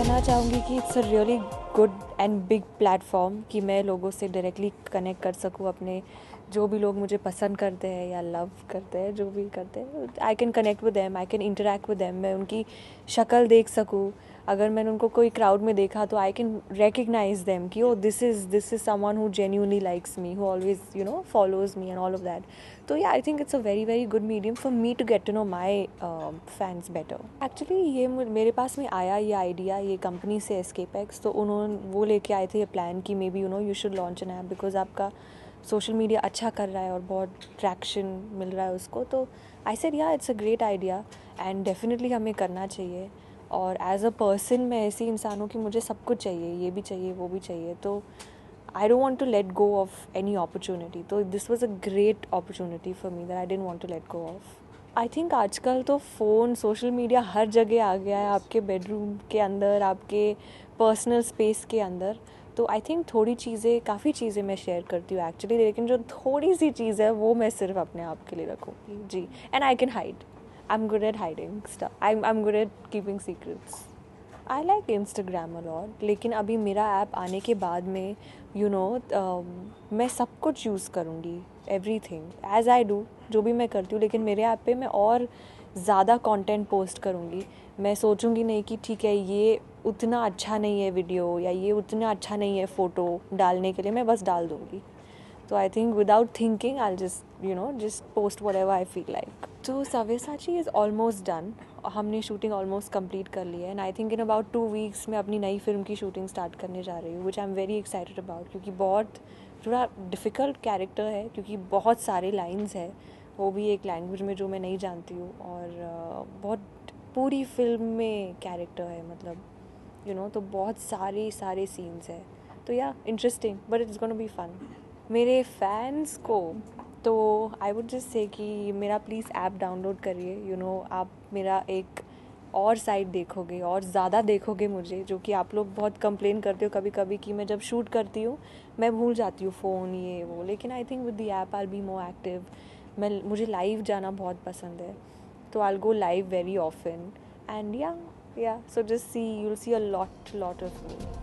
कहना चाहूँगी कि it's a really good and big platform कि मैं लोगों से डायरेक्टली कनेक्ट कर सकूँ अपने जो भी लोग मुझे पसंद करते हैं या लव करते हैं, जो भी करते हैं I can connect with them I can interact with them मैं उनकी शक्ल देख सकूँ। अगर मैंने उनको कोई क्राउड में देखा तो आई कैन रिकग्नाइज दैम कि ओ this is this is someone who genuinely likes me who always you know follows me and all of that तो yeah I think it's a very very good medium for me to get to know my fans better actually ये मेरे पास में आया ये idea ये company से एस्केपेक्स तो उन्होंने वो लेके आए थे ये प्लान कि maybe you know you should launch an app because आपका सोशल मीडिया अच्छा कर रहा है और बहुत ट्रैक्शन मिल रहा है उसको। तो I said yeah it's a great idea and definitely हमें करना चाहिए। और एज अ पर्सन मैं ऐसी इंसान हूँ कि मुझे सब कुछ चाहिए ये भी चाहिए वो भी चाहिए तो I don't want to let go of any opportunity तो this was a great opportunity for me that I didn't want to let go of I think आजकल तो फ़ोन सोशल मीडिया हर जगह आ गया है आपके बेडरूम के अंदर आपके पर्सनल स्पेस के अंदर. तो आई थिंक थोड़ी चीज़ें काफ़ी चीज़ें मैं शेयर करती हूँ एक्चुअली लेकिन जो थोड़ी सी चीज़ है वो मैं सिर्फ़ अपने आप के लिए रखूँगी। जी and I can hide good at hiding stuff I I am good at keeping secrets I like Instagram a lot लेकिन अभी मेरा ऐप आने के बाद में you you know know, uh, मैं सब कुछ यूज़ करूँगी everything as I do जो भी मैं करती हूँ लेकिन मेरे ऐप पे मैं और ज़्यादा कंटेंट पोस्ट करूँगी. मैं सोचूँगी नहीं कि ठीक है ये उतना अच्छा नहीं है वीडियो या ये उतना अच्छा नहीं है फ़ोटो डालने के लिए मैं बस डाल दूँगी. तो I think without thinking I just you know just post whatever I feel like तो सवेसाची इज़ ऑलमोस्ट डन हमने शूटिंग ऑलमोस्ट कंप्लीट कर ली है. And I think in about two weeks में अपनी नई फ़िल्म की शूटिंग स्टार्ट करने जा रही हूँ which I am very excited about क्योंकि बहुत थोड़ा डिफ़िकल्ट कैरेक्टर है क्योंकि बहुत सारे लाइन्स है. वो भी एक लैंग्वेज में जो मैं नहीं जानती हूँ और बहुत पूरी फ़िल्म में कैरेक्टर है मतलब यू you नो know, तो बहुत सारे सारे सीन्स है. तो yeah interesting but it's gonna be fun मेरे फैंस को तो आई वुड जस्ट से कि मेरा प्लीज़ ऐप डाउनलोड करिए यू नो आप मेरा एक और साइड देखोगे और ज़्यादा देखोगे मुझे जो कि आप लोग बहुत कंप्लेन करते हो कभी कभी कि मैं जब शूट करती हूँ मैं भूल जाती हूँ फ़ोन ये वो लेकिन I think with the app are be more active मैं मुझे लाइव जाना बहुत पसंद है तो I'll go live very often and yeah yeah. So just see, you'll see a lot lot of me.